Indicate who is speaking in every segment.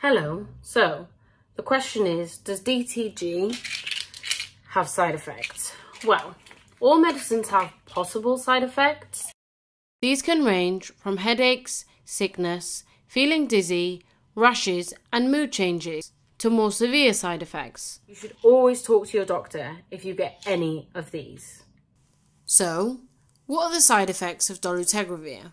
Speaker 1: Hello, so the question is, does DTG have side effects? Well, all medicines have possible side effects. These can range from headaches, sickness, feeling dizzy, rashes and mood changes to more severe side effects. You should always talk to your doctor if you get any of these. So, what are the side effects of dolutegravir?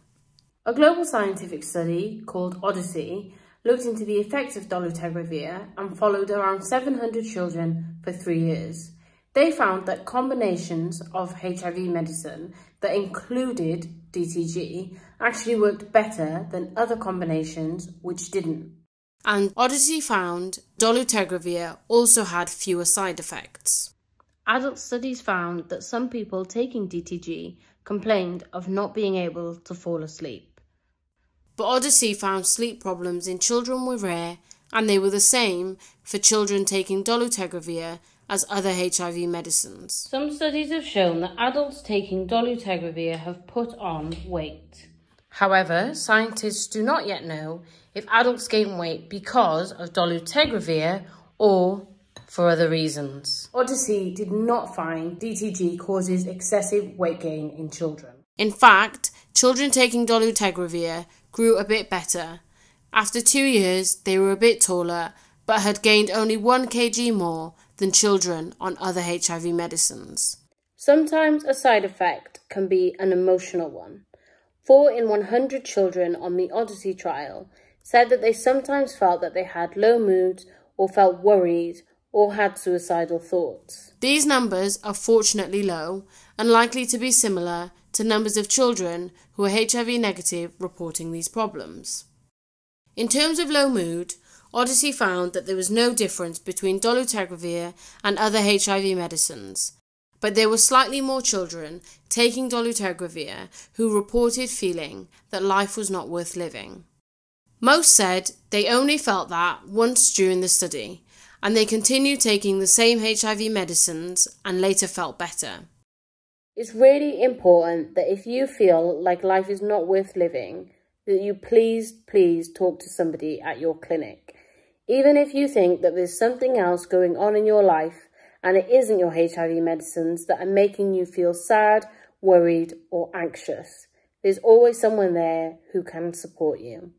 Speaker 1: A global scientific study called Odyssey looked into the effects of dolutegravir and followed around 700 children for three years. They found that combinations of HIV medicine that included DTG actually worked better than other combinations which didn't. And Odyssey found dolutegravir also had fewer side effects. Adult studies found that some people taking DTG complained of not being able to fall asleep. But Odyssey found sleep problems in children were rare and they were the same for children taking dolutegravir as other HIV medicines. Some studies have shown that adults taking dolutegravir have put on weight. However, scientists do not yet know if adults gain weight because of dolutegravir or for other reasons. Odyssey did not find DTG causes excessive weight gain in children. In fact, children taking dolutegravir grew a bit better. After two years, they were a bit taller, but had gained only 1 kg more than children on other HIV medicines. Sometimes a side effect can be an emotional one. Four in 100 children on the Odyssey trial said that they sometimes felt that they had low moods or felt worried or had suicidal thoughts. These numbers are fortunately low and likely to be similar to numbers of children who are HIV negative reporting these problems. In terms of low mood, Odyssey found that there was no difference between dolutegravir and other HIV medicines, but there were slightly more children taking dolutegravir who reported feeling that life was not worth living. Most said they only felt that once during the study, and they continued taking the same HIV medicines and later felt better. It's really important that if you feel like life is not worth living, that you please, please talk to somebody at your clinic. Even if you think that there's something else going on in your life and it isn't your HIV medicines that are making you feel sad, worried, or anxious, there's always someone there who can support you.